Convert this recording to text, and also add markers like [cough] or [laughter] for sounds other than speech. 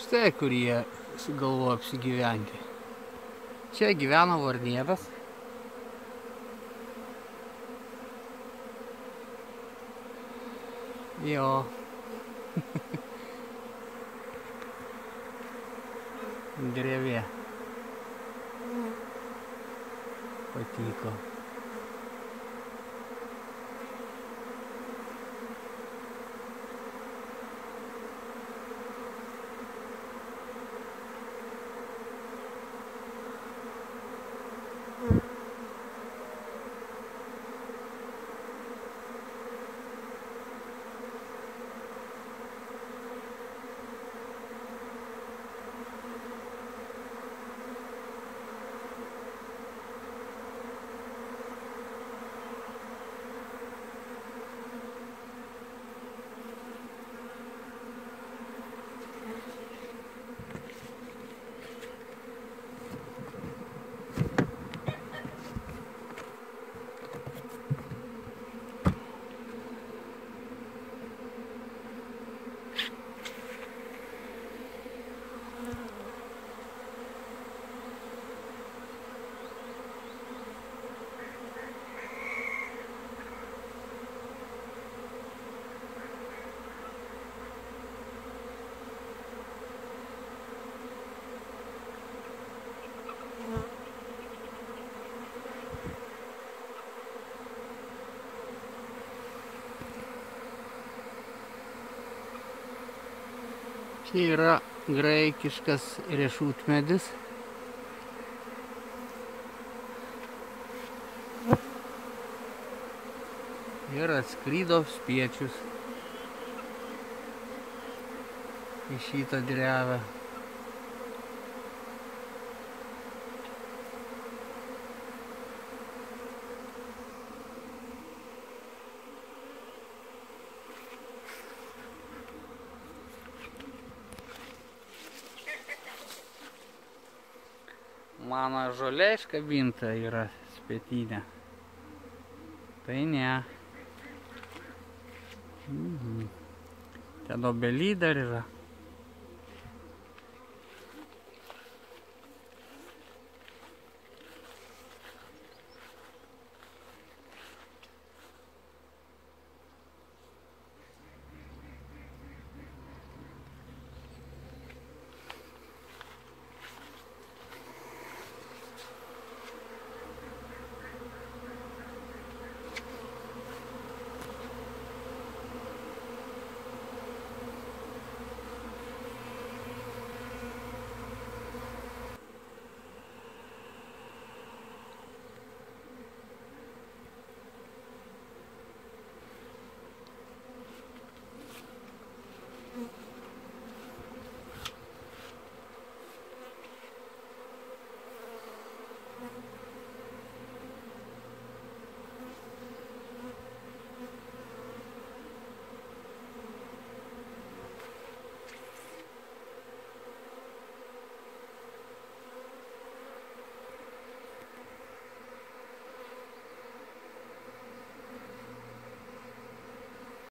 Štai kur jie sugalvojo apsigyventi. Čia gyveno varnieras. Jo. [laughs] Drevė. Patiko. Čia yra graikiškas riešutmedis. Ir atskrydo spiečius į šitą drevę. Mano žolė iškabinta yra spėtinė. Tai ne. Mhm. Ten obely dar yra.